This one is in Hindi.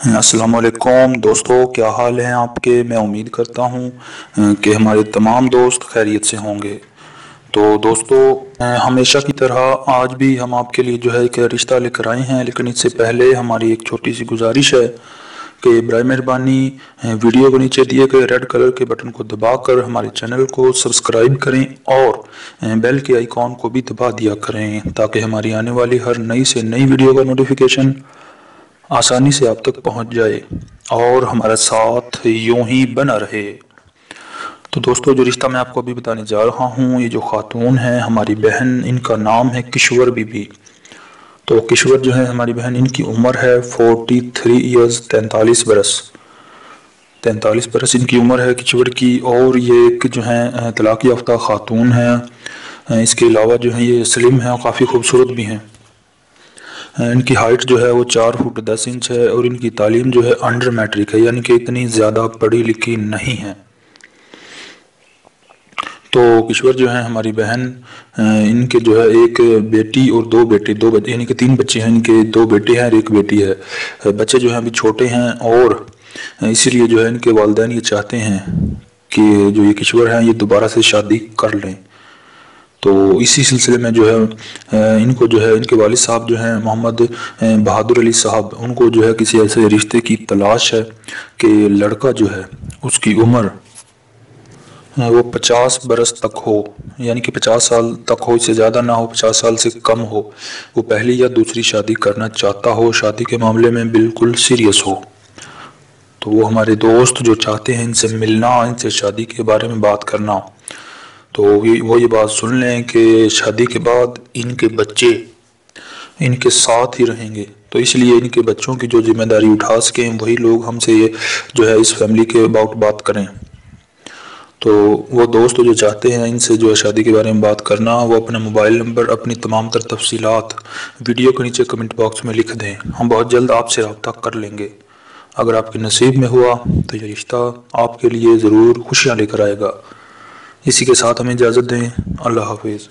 अस्सलाम वालेकुम दोस्तों, क्या हाल है आपके? मैं उम्मीद करता हूँ कि हमारे तमाम दोस्त खैरियत से होंगे। तो दोस्तों हमेशा की तरह आज भी हम आपके लिए जो है एक रिश्ता लेकर आए हैं, लेकिन इससे पहले हमारी एक छोटी सी गुजारिश है कि बर मेहरबानी वीडियो को नीचे दिए गए रेड कलर के बटन को दबाकर हमारे चैनल को सब्सक्राइब करें और बेल के आइकॉन को भी दबा दिया करें, ताकि हमारी आने वाली हर नई से नई वीडियो का नोटिफिकेशन आसानी से आप तक पहुँच जाए और हमारा साथ यूँ ही बना रहे। तो दोस्तों, जो रिश्ता मैं आपको अभी बताने जा रहा हूँ, ये जो खातून है, हमारी बहन, इनका नाम है किश्वर बीबी। तो किश्वर जो है, हमारी बहन, इनकी उम्र है फोर्टी थ्री ईयर्स तैंतालीस बरस। तैंतालीस बरस इनकी उम्र है किश्वर की, और ये एक जो है तलाक़ याफ्ता खातून है। इसके अलावा जो है, ये स्लिम है और काफ़ी खूबसूरत भी हैं। इनकी हाइट जो है वो चार फुट दस इंच है और इनकी तालीम जो है अंडर मैट्रिक है, यानी कि इतनी ज़्यादा पढ़ी लिखी नहीं है। तो किश्वर जो है, हमारी बहन इनके जो है एक बेटी और दो बेटे, दो बच्चे यानी कि तीन बच्चे हैं, इनके दो बेटे हैं और एक बेटी है। बच्चे जो हैं अभी छोटे हैं और इसीलिए जो है इनके वालदेन ये चाहते हैं कि जो ये किश्वर हैं, ये दोबारा से शादी कर लें। तो इसी सिलसिले में जो है इनको जो है, इनके वालिद साहब जो हैं, मोहम्मद बहादुर अली साहब, उनको जो है किसी ऐसे रिश्ते की तलाश है कि लड़का जो है, उसकी उम्र वो पचास बरस तक हो, यानी कि पचास साल तक हो, इससे ज़्यादा ना हो, पचास साल से कम हो, वो पहली या दूसरी शादी करना चाहता हो, शादी के मामले में बिल्कुल सीरियस हो। तो वो हमारे दोस्त जो चाहते हैं इनसे मिलना, इनसे शादी के बारे में बात करना तो ये, वो ये बात सुन लें कि शादी के बाद इनके बच्चे इनके साथ ही रहेंगे। तो इसलिए इनके बच्चों की जो ज़िम्मेदारी उठा सकें, वही लोग हमसे ये जो है इस फैमिली के अबाउट बात करें। तो वो दोस्त जो चाहते हैं इनसे जो है शादी के बारे में बात करना, वो अपना मोबाइल नंबर, अपनी तमाम तर तफसीलात वीडियो के नीचे कमेंट बॉक्स में लिख दें। हम बहुत जल्द आपसे रबता कर लेंगे। अगर आपके नसीब में हुआ तो ये रिश्ता आपके लिए ज़रूर खुशियाँ लेकर आएगा। इसी के साथ हमें इजाज़त दें। अल्लाह हाफिज़।